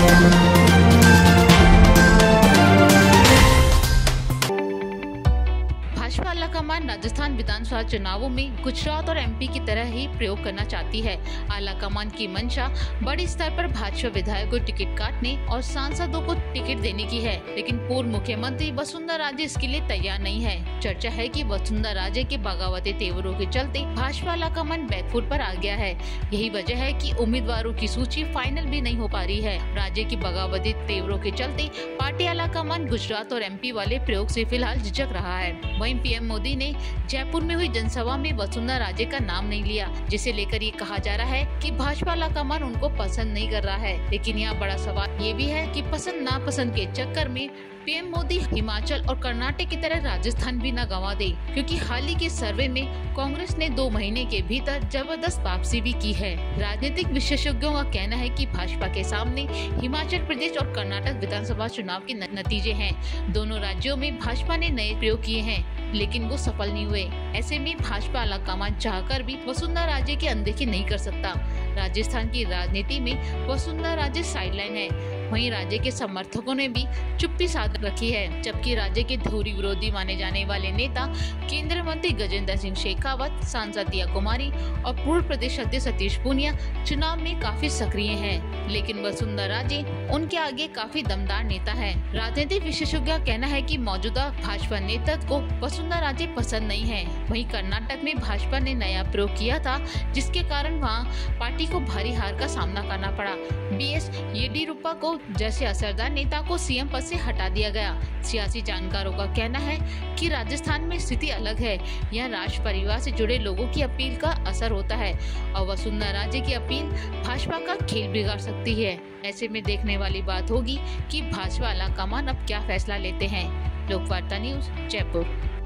भाजपा आलाकमान राजस्थान विधानसभा चुनावों में गुजरात और एमपी की तरह ही प्रयोग करना चाहती है। आलाकमान की मंशा, बड़े स्तर पर भाजपा विधायक को टिकट काटने और सांसदों को टिकट देने की है, लेकिन पूर्व मुख्यमंत्री वसुंधरा राजे इसके लिए तैयार नहीं है। चर्चा है की वसुंधरा राजे के बगावती तेवरों के चलते भाजपा आलाकमान बैकफुट आरोप आ गया है। यही वजह है की उम्मीदवारों की सूची फाइनल भी नहीं हो पा रही है। राज्य की बगावती तेवरों के चलते पार्टी आलाकमान गुजरात और एमपी वाले प्रयोग ऐसी फ़िलहाल झिझक रहा है। वही पीएम मोदी ने जयपुर में हुई जनसभा में वसुंधरा राजे का नाम नहीं लिया, जिसे लेकर ये कहा जा रहा है कि भाजपा आलाकमान उनको पसंद नहीं कर रहा है। लेकिन यहाँ बड़ा सवाल ये भी है कि पसंद नापसंद के चक्कर में पीएम मोदी हिमाचल और कर्नाटक की तरह राजस्थान भी न गंवा दे, क्योंकि हाल ही के सर्वे में कांग्रेस ने दो महीने के भीतर ज़बरदस्त वापसी भी की है। राजनीतिक विशेषज्ञों का कहना है कि भाजपा के सामने हिमाचल प्रदेश और कर्नाटक विधानसभा चुनाव के नतीजे हैं। दोनों राज्यों में भाजपा ने नए प्रयोग किए हैं, लेकिन वो सफल नहीं हुए। ऐसे में भाजपा आलाकमान चाहकर भी वसुंधरा राजे की अनदेखी नहीं कर सकता। राजस्थान की राजनीति में वसुंधरा राजे साइडलाइन है। वहीं राज्य के समर्थकों ने भी चुप्पी साध रखी है जबकि राज्य के धूरी विरोधी माने जाने वाले नेता केंद्रीय मंत्री गजेंद्र सिंह शेखावत सांसद दिया कुमारी और पूर्व प्रदेश अध्यक्ष सतीश पूनिया चुनाव में काफ़ी सक्रिय हैं, लेकिन वसुंधरा राजे उनके आगे काफ़ी दमदार नेता है। राजनीतिक विशेषज्ञ कहना है कि मौजूदा भाजपा नेतृत्व को वसुंधरा राजे पसंद नहीं है। वहीं कर्नाटक में भाजपा ने नया प्रयोग किया था जिसके कारण वहाँ पार्टी को भारी हार का सामना करना पड़ा। बी एस येडियुरप्पा को जैसे असरदार नेता को सीएम पद से हटा दिया गया। सियासी जानकारों का कहना है कि राजस्थान में स्थिति अलग है। यहाँ राज परिवार से जुड़े लोगों की अपील का असर होता है और वसुंधरा राजे की अपील भाजपा का खेल बिगाड़ सकती है। ऐसे में देखने वाली बात होगी कि भाजपा आला कमान अब क्या फैसला लेते हैं। लोकवार्ता न्यूज़ जयपुर।